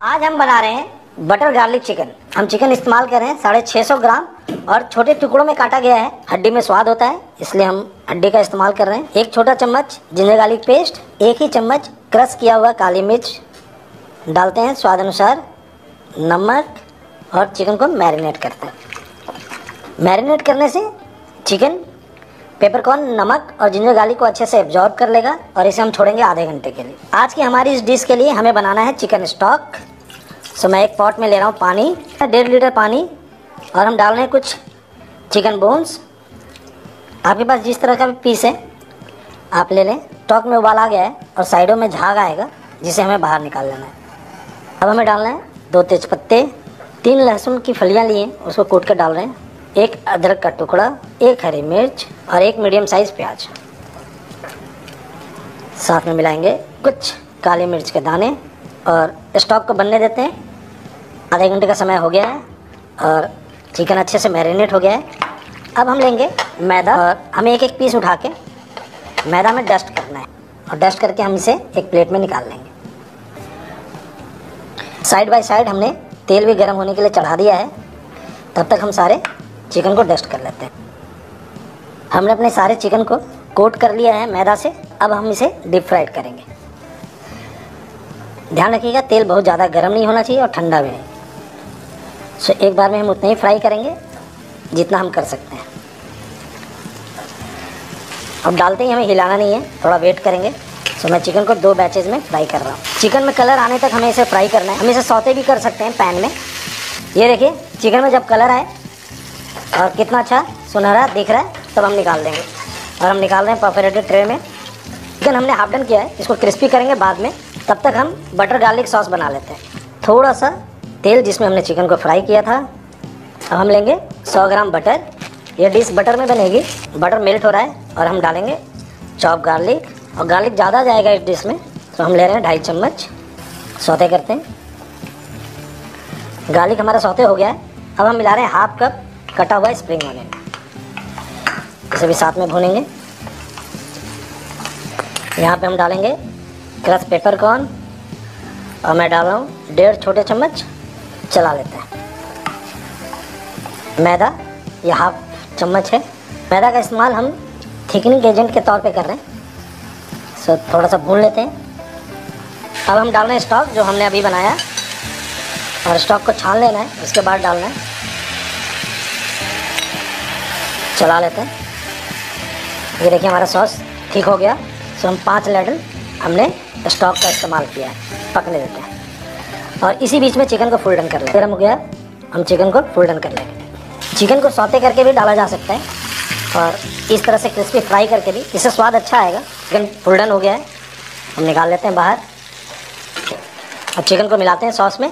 आज हम बना रहे हैं बटर गार्लिक चिकन। हम चिकन इस्तेमाल कर रहे हैं साढ़े छः सौ ग्राम और छोटे टुकड़ों में काटा गया है। हड्डी में स्वाद होता है, इसलिए हम हड्डी का इस्तेमाल कर रहे हैं। एक छोटा चम्मच जिंजर गार्लिक पेस्ट, एक ही चम्मच क्रश किया हुआ काली मिर्च। डालते हैं स्वाद अनुसार नमक और चिकन को मैरिनेट करते हैं। मैरिनेट करने से चिकन पेपरकॉर्न नमक और जिंजर गार्लिक को अच्छे से एब्जॉर्ब कर लेगा और इसे हम छोड़ेंगे आधे घंटे के लिए। आज की हमारी इस डिश के लिए हमें बनाना है चिकन स्टॉक सो मैं एक पॉट में ले रहा हूँ पानी, डेढ़ लीटर पानी, और हम डाल रहे हैं कुछ चिकन बोन्स आपके पास जिस तरह का भी पीस है, आप ले लें। स्टॉक में उबाल आ गया है और साइडों में झाग आएगा, जिसे हमें बाहर निकाल लेना है। अब हमें डालना है दो तेज़पत्ते तीन लहसुन की फलियाँ लिए उसको कूट कर डाल रहे हैं। एक अदरक का टुकड़ा, एक हरी मिर्च और एक मीडियम साइज़ प्याज। साथ में मिलाएँगे कुछ काली मिर्च के दाने और स्टॉक को बनने देते हैं। आधे घंटे का समय हो गया है और चिकन अच्छे से मैरिनेट हो गया है। अब हम लेंगे मैदा और हमें एक एक पीस उठा के मैदा में डस्ट करना है और डस्ट करके हम इसे एक प्लेट में निकाल लेंगे। साइड बाय साइड हमने तेल भी गर्म होने के लिए चढ़ा दिया है। तब तक हम सारे चिकन को डस्ट कर लेते हैं। हमने अपने सारे चिकन को कोट कर लिया है मैदा से। अब हम इसे डीप फ्राइड करेंगे। ध्यान रखिएगा, तेल बहुत ज़्यादा गर्म नहीं होना चाहिए और ठंडा भी नहीं। सो एक बार में हम उतना ही फ्राई करेंगे, जितना हम कर सकते हैं। अब डालते ही हमें हिलाना नहीं है, थोड़ा वेट करेंगे। सो मैं चिकन को दो बैचेज में फ्राई कर रहा हूँ। चिकन में कलर आने तक हमें इसे फ्राई करना है। हम इसे सौते भी कर सकते हैं पैन में। ये देखिए, चिकन में जब कलर आए और कितना अच्छा सुनहरा दिख रहा है, तब हम निकाल देंगे। और हम निकाल रहे हैं परफेरेटेड ट्रे में। चिकन हमने हाफ़ डन किया है, इसको क्रिस्पी करेंगे बाद में, तब तक हम बटर गार्लिक सॉस बना लेते हैं। थोड़ा सा तेल जिसमें हमने चिकन को फ्राई किया था, अब हम लेंगे 100 ग्राम बटर ये डिश बटर में बनेगी। बटर मेल्ट हो रहा है, और हम डालेंगे चॉप गार्लिक और गार्लिक ज़्यादा जाएगा इस डिश में तो हम ले रहे हैं ढाई चम्मच सौते करते हैं। गार्लिक हमारा सौते हो गया है। अब हम मिला रहे हैं हाफ़ कप कटा हुआ स्प्रिंग ऑनियन इसे भी साथ में भूनेंगे। यहाँ पे हम डालेंगे क्रस पेपर कॉर्न और मैं डाल रहा हूँ, डेढ़ छोटे चम्मच चला लेते हैं। मैदा, ये हाफ़ चम्मच है। मैदा का इस्तेमाल हम थिकनिंग एजेंट के तौर पे कर रहे हैं। सो थोड़ा सा भून लेते हैं। अब हम डाल रहे हैं स्टॉक जो हमने अभी बनाया। और स्टॉक को छान लेना है, उसके बाद डालना है। चला लेते हैं। ये देखिए हमारा सॉस ठीक हो गया। सो हम पाँच लेटर हमने स्टॉक का इस्तेमाल किया है, पकने देते हैं। और इसी बीच में चिकन को फुल डन कर लेते गर्म हो गया, हम चिकन को फुल डन कर लेंगे। चिकन को सौते करके भी डाला जा सकता है और इस तरह से क्रिस्पी फ्राई करके भी। इससे स्वाद अच्छा आएगा। चिकन फुल डन हो गया है। हम निकाल लेते हैं बाहर। अब चिकन को मिलाते हैं सॉस में।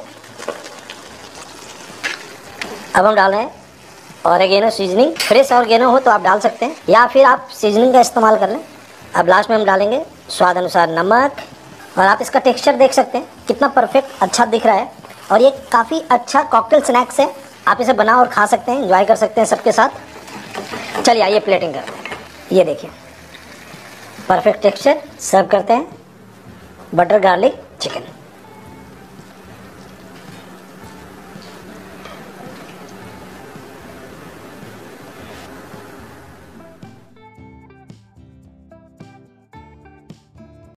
अब हम डाल रहे हैं ऑरेगेनो सीजनिंग फ्रेश ऑरेगेनो हो तो आप डाल सकते हैं, या फिर आप सीजनिंग का इस्तेमाल कर लें। अब लास्ट में हम डालेंगे स्वाद अनुसार नमक, और आप इसका टेक्सचर देख सकते हैं, कितना परफेक्ट अच्छा दिख रहा है। और ये काफ़ी अच्छा कॉकटेल स्नैक्स है, आप इसे बना और खा सकते हैं इंजॉय कर सकते हैं सबके साथ। चलिए आइए प्लेटिंग कर ये देखिए परफेक्ट टेक्सचर सर्व करते हैं। Butter garlic chicken